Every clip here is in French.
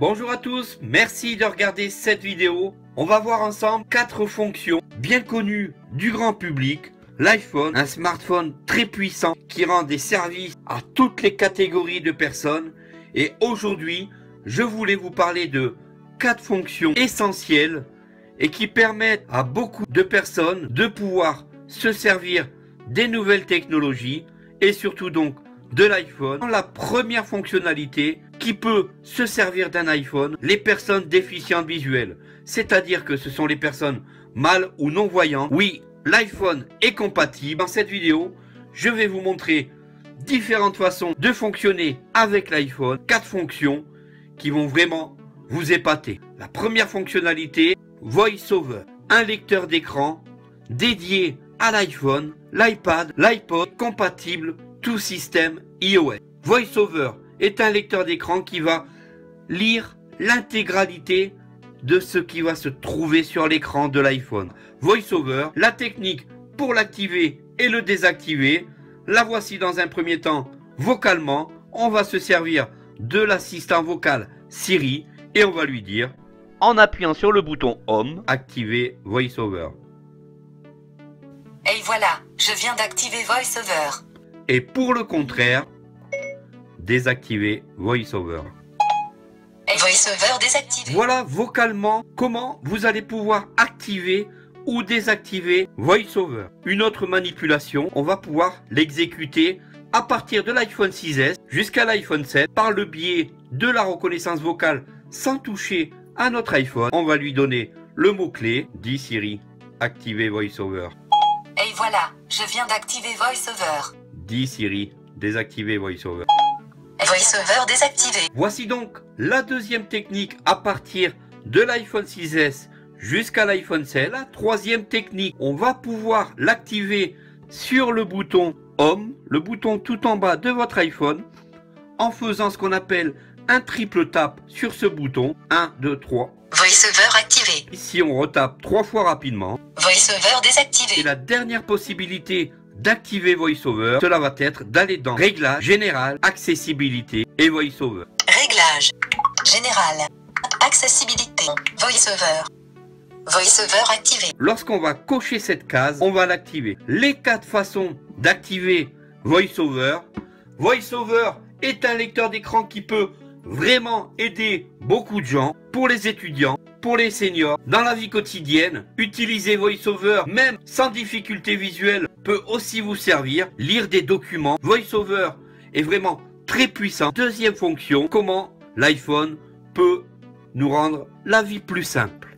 Bonjour à tous, merci de regarder cette vidéo. On va voir ensemble quatre fonctions bien connues du grand public. L'iPhone, un smartphone très puissant qui rend des services à toutes les catégories de personnes. Et aujourd'hui, je voulais vous parler de quatre fonctions essentielles et qui permettent à beaucoup de personnes de pouvoir se servir des nouvelles technologies et surtout donc de l'iPhone. La première fonctionnalité qui peut se servir d'un iPhone, les personnes déficientes visuelles. C'est-à-dire que ce sont les personnes mal ou non voyantes. Oui, l'iPhone est compatible. Dans cette vidéo, je vais vous montrer différentes façons de fonctionner avec l'iPhone. Quatre fonctions qui vont vraiment vous épater. La première fonctionnalité, VoiceOver. Un lecteur d'écran dédié à l'iPhone, l'iPad, l'iPod compatible tout système iOS. VoiceOver est un lecteur d'écran qui va lire l'intégralité de ce qui va se trouver sur l'écran de l'iPhone. VoiceOver, la technique pour l'activer et le désactiver, la voici dans un premier temps vocalement. On va se servir de l'assistant vocal Siri et on va lui dire en appuyant sur le bouton Home, activer VoiceOver. Et voilà, je viens d'activer VoiceOver. Et pour le contraire, désactiver VoiceOver. VoiceOver désactivé. Voilà vocalement comment vous allez pouvoir activer ou désactiver VoiceOver. Une autre manipulation, on va pouvoir l'exécuter à partir de l'iPhone 6S jusqu'à l'iPhone 7 par le biais de la reconnaissance vocale sans toucher à notre iPhone. On va lui donner le mot-clé, dit Siri, activer VoiceOver. Et voilà, je viens d'activer VoiceOver. Dit Siri, désactiver VoiceOver. Et VoiceOver désactivé. Voici donc la deuxième technique à partir de l'iPhone 6S jusqu'à l'iPhone 7. La troisième technique, on va pouvoir l'activer sur le bouton Home, le bouton tout en bas de votre iPhone, en faisant ce qu'on appelle un triple tap sur ce bouton. 1, 2, 3. VoiceOver activé. Ici, on retape trois fois rapidement. VoiceOver Et désactivé. la dernière possibilité d'activer VoiceOver, cela va être d'aller dans Réglages, Général, Accessibilité et VoiceOver. Réglage. Général. Accessibilité. VoiceOver. VoiceOver activé. Lorsqu'on va cocher cette case, on va l'activer. Les quatre façons d'activer VoiceOver. VoiceOver est un lecteur d'écran qui peut vraiment aider beaucoup de gens. Pour les étudiants, pour les seniors, dans la vie quotidienne, utiliser VoiceOver, même sans difficulté visuelle, peut aussi vous servir. Lire des documents. VoiceOver est vraiment très puissant. Deuxième fonction, comment l'iPhone peut nous rendre la vie plus simple.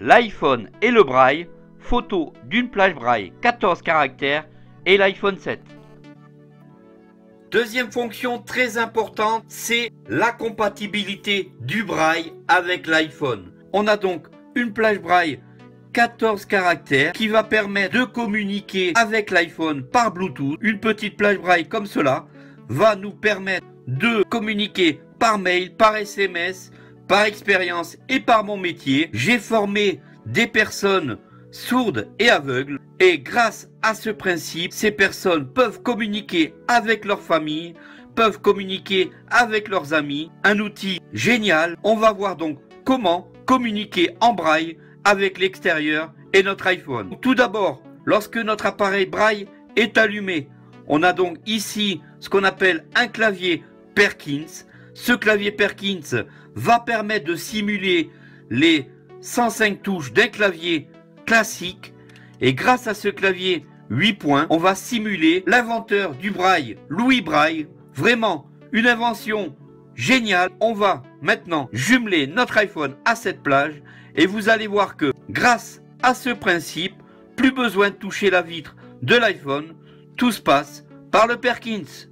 L'iPhone et le braille, photo d'une plage braille 14 caractères et l'iPhone 7. Deuxième fonction très importante, c'est la compatibilité du braille avec l'iPhone. On a donc une plage braille 14 caractères qui va permettre de communiquer avec l'iPhone par Bluetooth. Une petite plage braille comme cela va nous permettre de communiquer par mail, par SMS, par expérience et par mon métier. J'ai formé des personnes sourdes et aveugles et grâce à ce principe, ces personnes peuvent communiquer avec leur famille, peuvent communiquer avec leurs amis. Un outil génial. On va voir donc comment communiquer en braille avec l'extérieur et notre iPhone. Tout d'abord, lorsque notre appareil braille est allumé, on a donc ici ce qu'on appelle un clavier Perkins. Ce clavier Perkins va permettre de simuler les 105 touches d'un clavier classique. Et grâce à ce clavier 8 points, on va simuler l'inventeur du braille, Louis Braille. Vraiment une invention géniale. On va maintenant jumeler notre iPhone à cette plage et vous allez voir que grâce à ce principe, plus besoin de toucher la vitre de l'iPhone, tout se passe par le Perkins.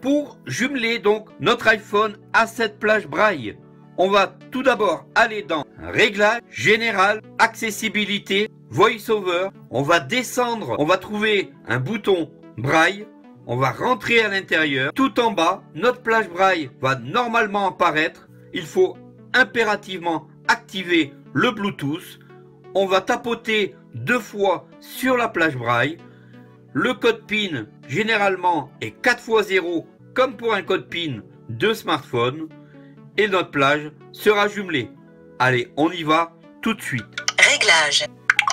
Pour jumeler donc notre iPhone à cette plage braille, on va tout d'abord aller dans Réglage, Général, Accessibilité, VoiceOver. On va descendre, on va trouver un bouton braille. On va rentrer à l'intérieur. Tout en bas, notre plage braille va normalement apparaître. Il faut impérativement activer le Bluetooth. On va tapoter deux fois sur la plage braille. Le code PIN, généralement, est 4 x 0, comme pour un code PIN de smartphone. Et notre plage sera jumelée. Allez, on y va tout de suite. Réglage.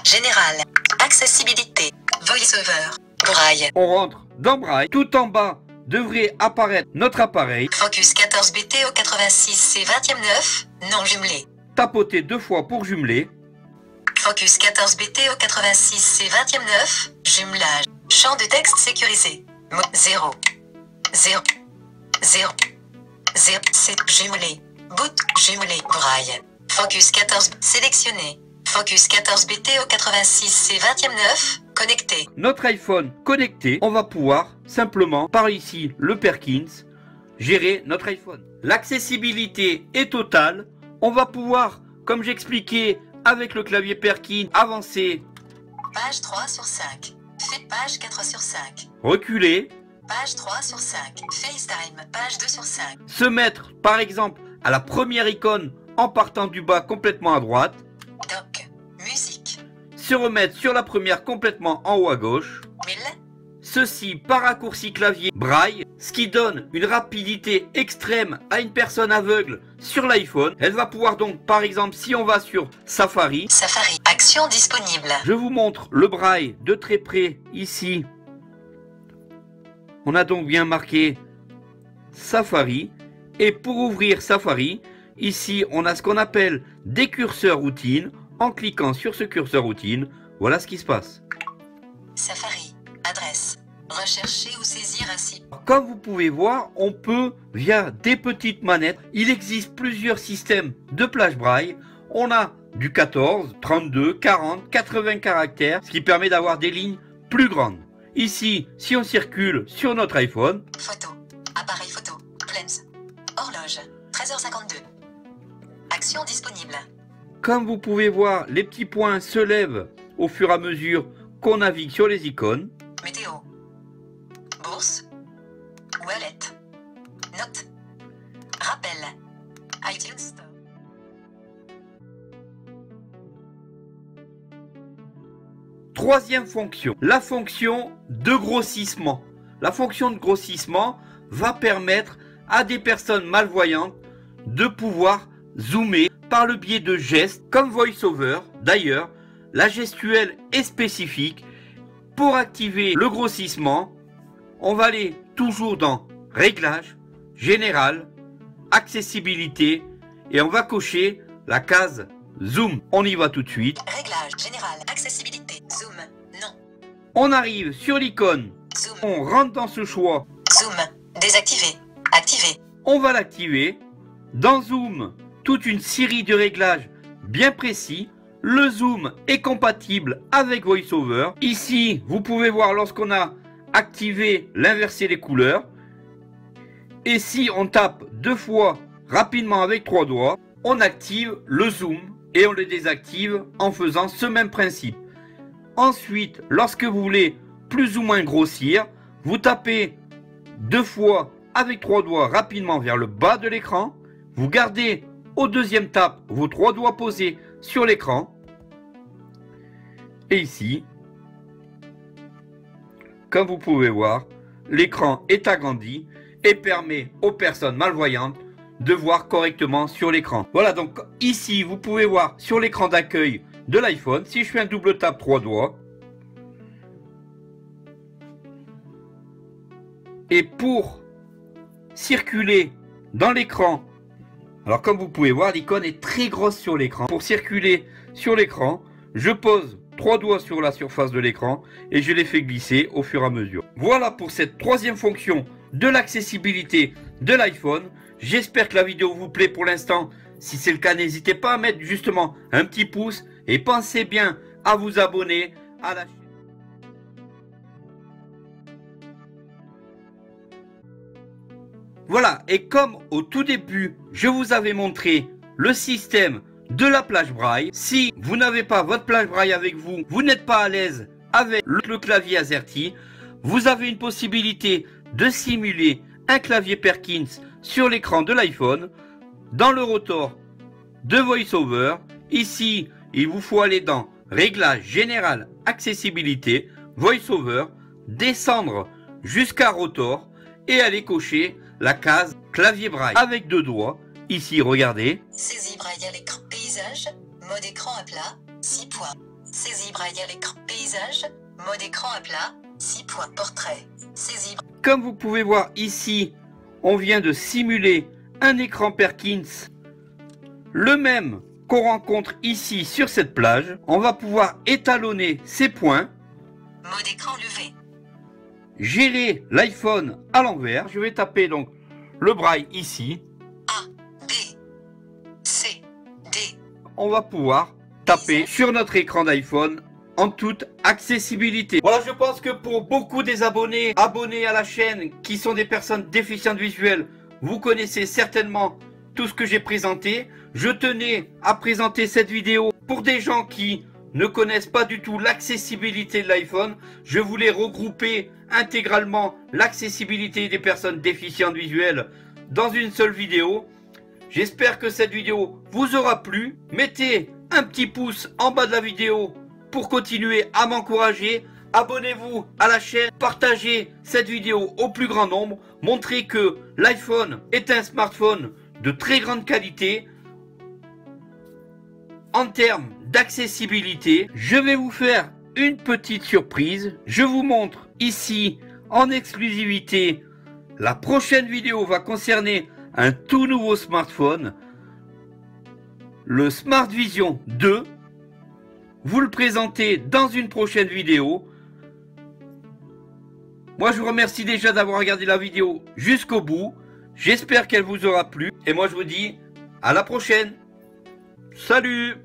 Général. Accessibilité. VoiceOver. Braille. On rentre dans Braille. Tout en bas devrait apparaître notre appareil. Focus 14 BTO 86 C 20 9. Non jumelé. Tapotez deux fois pour jumeler. Focus 14 BTO 86 C 20 9. Jumelage. Champ de texte sécurisé. Mot 0. 0. 0. 0. C'est jumelé. Boot. Jumelé. Braille. Focus 14. Sélectionné. Focus 14 BTO 86 C 20 9. Connecté. Notre iPhone connecté, on va pouvoir simplement, par ici, le Perkins, gérer notre iPhone. L'accessibilité est totale. On va pouvoir, comme j'expliquais, avec le clavier Perkins, avancer, Page 3 sur 5. Fait page 4 sur 5. reculer, Page 3 sur 5. FaceTime. Page 2 sur 5. se mettre, par exemple, à la première icône en partant du bas complètement à droite, Doc. Musique. se remettre sur la première complètement en haut à gauche, Mille. Ceci par raccourci clavier braille, ce qui donne une rapidité extrême à une personne aveugle sur l'iPhone. Elle va pouvoir donc, par exemple, si on va sur Safari, Safari. Action disponible. je vous montre le braille de très près ici. On a donc bien marqué Safari. Et pour ouvrir Safari, ici on a ce qu'on appelle des curseurs routine. En cliquant sur ce curseur routine, voilà ce qui se passe. Safari. Adresse. Rechercher ou saisir ainsi. Comme vous pouvez voir, on peut, via des petites manettes, il existe plusieurs systèmes de plage braille. On a du 14, 32, 40, 80 caractères, ce qui permet d'avoir des lignes plus grandes. Ici, si on circule sur notre iPhone, Photo. Appareil photo. Clems. Horloge. 13h52. Action disponible. comme vous pouvez voir, les petits points se lèvent au fur et à mesure qu'on navigue sur les icônes. Météo. Bourse. Wallet. Note. Rappel. Troisième fonction, la fonction de grossissement. La fonction de grossissement va permettre à des personnes malvoyantes de pouvoir zoomer par le biais de gestes comme VoiceOver. D'ailleurs, la gestuelle est spécifique. Pour activer le grossissement, on va aller toujours dans Réglages, Général, Accessibilité et on va cocher la case Zoom. On y va tout de suite. Réglage général. Accessibilité. Zoom. Non. On arrive sur l'icône, Zoom. on rentre dans ce choix, Zoom. Désactivé. Activé. on va l'activer. Dans Zoom, toute une série de réglages bien précis. Le zoom est compatible avec VoiceOver. Ici, vous pouvez voir lorsqu'on a activé l'inversé des couleurs. Et si on tape deux fois rapidement avec trois doigts, on active le zoom et on le désactive en faisant ce même principe. Ensuite, lorsque vous voulez plus ou moins grossir, vous tapez deux fois avec trois doigts rapidement vers le bas de l'écran. Vous gardez au deuxième tape vos trois doigts posés sur l'écran. Et ici, comme vous pouvez voir, l'écran est agrandi et permet aux personnes malvoyantes de voir correctement sur l'écran. Voilà, donc ici, vous pouvez voir sur l'écran d'accueil de l'iPhone, si je fais un double tap trois doigts, et pour circuler dans l'écran, alors comme vous pouvez voir, l'icône est très grosse sur l'écran. Pour circuler sur l'écran, je pose trois doigts sur la surface de l'écran et je les fais glisser au fur et à mesure. Voilà pour cette troisième fonction de l'accessibilité de l'iPhone. J'espère que la vidéo vous plaît pour l'instant. Si c'est le cas, n'hésitez pas à mettre justement un petit pouce et pensez bien à vous abonner à la chaîne. Voilà, et comme au tout début, je vous avais montré le système de la plage braille, si vous n'avez pas votre plage braille avec vous, vous n'êtes pas à l'aise avec le, clavier AZERTY, vous avez une possibilité de simuler un clavier Perkins sur l'écran de l'iPhone, dans le rotor de VoiceOver. Ici, il vous faut aller dans Réglages général, accessibilité, VoiceOver. descendre jusqu'à Rotor et aller cocher la case clavier braille avec deux doigts. Ici, regardez. Saisie braille à l'écran. Paysage. Mode écran à plat. 6 points. Saisie braille à l'écran. Paysage. Mode écran à plat. 6 points. Portrait. Saisie Comme vous pouvez voir ici, on vient de simuler un écran Perkins. Le même qu'on rencontre ici sur cette plage. On va pouvoir étalonner ces points. Mode écran levé. Gérer l'iPhone à l'envers. Je vais taper donc le braille ici. A. B. C. D. On va pouvoir taper sur notre écran d'iPhone en toute accessibilité. Voilà, je pense que pour beaucoup des abonnés, abonnés à la chaîne, qui sont des personnes déficientes visuelles, vous connaissez certainement tout ce que j'ai présenté. Je tenais à présenter cette vidéo pour des gens qui ne connaissent pas du tout l'accessibilité de l'iPhone. Je voulais regrouper intégralement l'accessibilité des personnes déficientes visuelles dans une seule vidéo. J'espère que cette vidéo vous aura plu. Mettez un petit pouce en bas de la vidéo pour continuer à m'encourager. Abonnez-vous à la chaîne, partagez cette vidéo au plus grand nombre, montrez que l'iPhone est un smartphone de très grande qualité. En termes d'accessibilité, je vais vous faire une petite surprise. Je vous montre ici en exclusivité. La prochaine vidéo va concerner un tout nouveau smartphone, le Smart Vision 2. Vous le présentez dans une prochaine vidéo. Moi, je vous remercie déjà d'avoir regardé la vidéo jusqu'au bout. J'espère qu'elle vous aura plu. Et moi, je vous dis à la prochaine. Salut